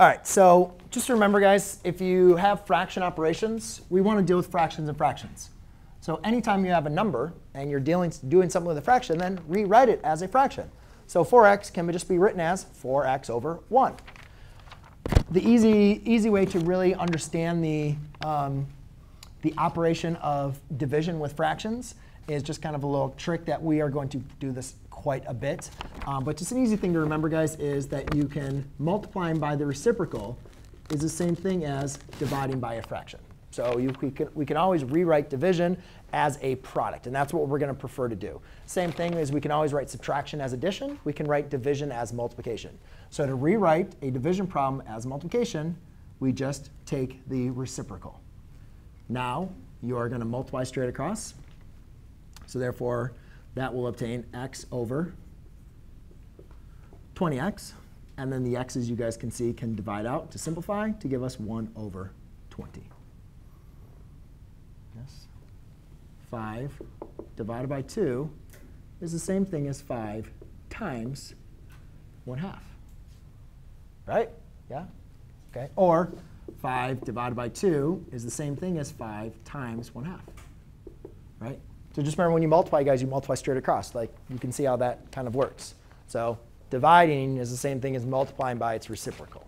All right, so just remember, guys, if you have fraction operations, we want to deal with fractions and fractions. So anytime you have a number and you're dealing, doing something with a fraction, then rewrite it as a fraction. So 4x can just be written as 4x over 1. The easy, easy way to really understand the, um, the operation of division with fractions is just kind of a little trick that we are going to do this quite a bit. Um, but just an easy thing to remember, guys, is that you can multiplying by the reciprocal is the same thing as dividing by a fraction. So you, we, can, we can always rewrite division as a product. And that's what we're going to prefer to do. Same thing is we can always write subtraction as addition. We can write division as multiplication. So to rewrite a division problem as multiplication, we just take the reciprocal. Now you are going to multiply straight across. So therefore, that will obtain x over 20x. And then the x's, you guys can see, can divide out to simplify to give us 1 over 20. Yes? 5 divided by 2 is the same thing as 5 times 1 half. Right? Yeah? OK. Or 5 divided by 2 is the same thing as 5 times 1 half. Right? So just remember when you multiply, guys, you multiply straight across. Like you can see how that kind of works. So dividing is the same thing as multiplying by its reciprocal.